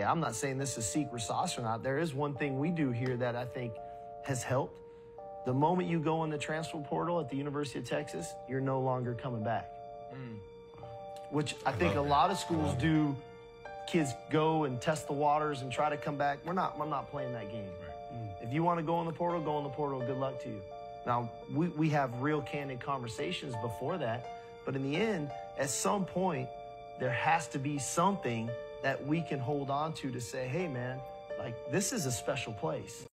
Yeah, I'm not saying this is secret sauce or not. There is one thing we do here that I think has helped. The moment you go in the transfer portal at the University of Texas, you're no longer coming back. Which I think a lot of schools do. Kids go and test the waters and try to come back. We're not. I'm not playing that game. If you want to go in the portal, go in the portal. Good luck to you. Now we, we have real candid conversations before that, but in the end, at some point, there has to be something that we can hold on to to say, hey man, like this is a special place.